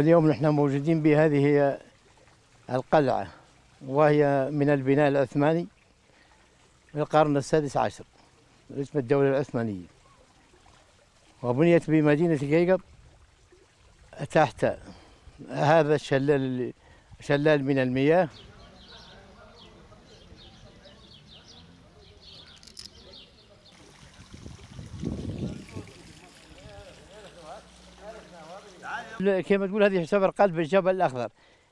اليوم نحن موجودين بهذه القلعة وهي من البناء العثماني في القرن السادس عشر اسم الدولة العثمانية. وبنيت بمدينة قيقب تحت هذا الشلال شلال من المياه. كما تقول هذه تعتبر قلب الجبل الأخضر.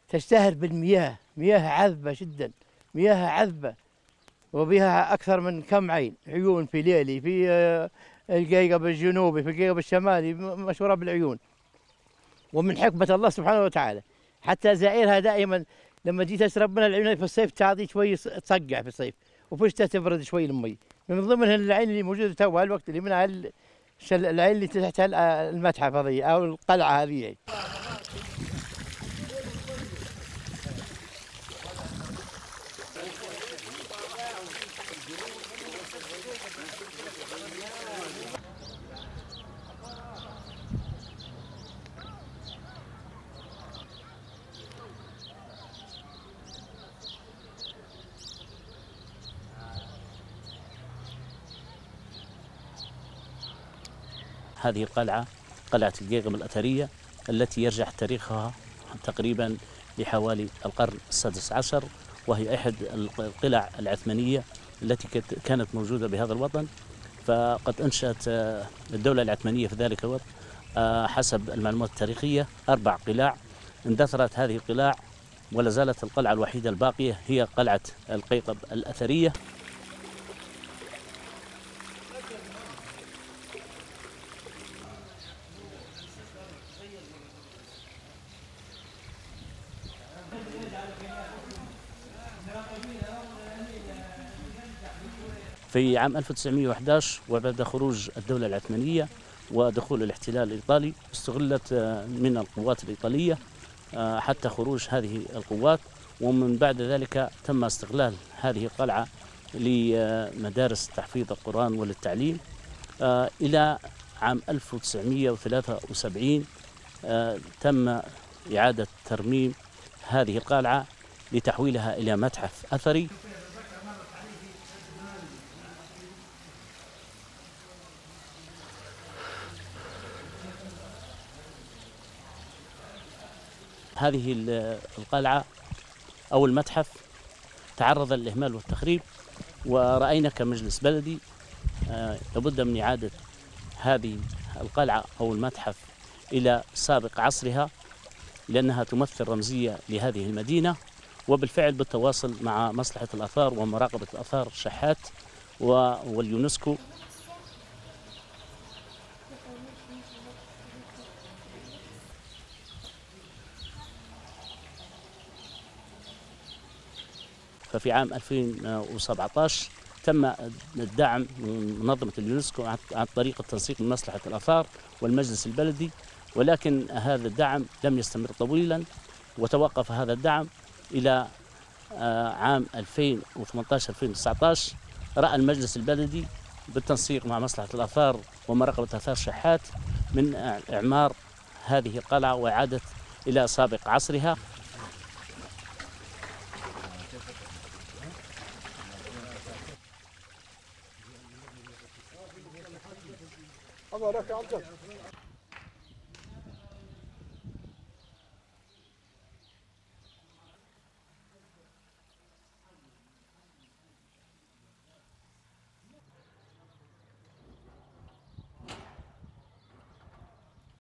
تشتهر بالمياه مياه عذبة جدا مياه عذبة وبها أكثر من كم عين عيون في ليلي في آه، القيقب الجنوبي في القيقب الشمالي مشهورة بالعيون. ومن حكمة الله سبحانه وتعالى. حتى زائرها دائما لما جيت تشرب من العيون في الصيف تعطي شوي تصقع في الصيف وفي الشتاء تبرد شوي المي. من ضمنها العين اللي موجودة توها الوقت اللي منها العين اللي تحت ال- المتحف هذه أو القلعة هذه. هذه القلعة قلعة القيقم الأثرية التي يرجع تاريخها تقريبا لحوالي القرن السادس عشر وهي إحد القلع العثمانية التي كانت موجودة بهذا الوطن. فقد أنشأت آه، الدولة العثمانية في ذلك الوقت آه، حسب المعلومات التاريخية أربع قلاع. اندثرت هذه القلاع ولا زالت القلعة الوحيدة الباقية هي قلعة القيقب الأثرية. في عام 1911 وبعد خروج الدولة العثمانية ودخول الاحتلال الإيطالي استغلت آه، من القوات الإيطالية آه، حتى خروج هذه القوات ومن بعد ذلك تم استغلال هذه القلعة لمدارس تحفيظ القرآن وللتعليم. آه، إلى عام 1973 آه، تم إعادة ترميم هذه القلعة لتحويلها إلى متحف أثري. هذه ال- القلعة أو المتحف تعرض للإهمال والتخريب ورأينا كمجلس بلدي آه، لابد من إعادة هذه القلعة أو المتحف إلى سابق عصرها. لأنها تمثل رمزية لهذه المدينة وبالفعل بالتواصل مع مصلحة الآثار ومراقبة الآثار شحات واليونسكو. ففي عام 2017 تم الدعم من منظمة اليونسكو عن عن طريق التنسيق من مصلحة الآثار والمجلس البلدي ولكن هذا الدعم لم يستمر طويلا وتوقف هذا الدعم إلى آه، عام 2018-2019 رأى المجلس البلدي بالتنسيق مع مصلحة الآثار ومراقبة آثار شحات من إعمار هذه القلعة وإعادة إلى سابق عصرها. لك